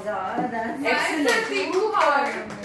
That's Excellent.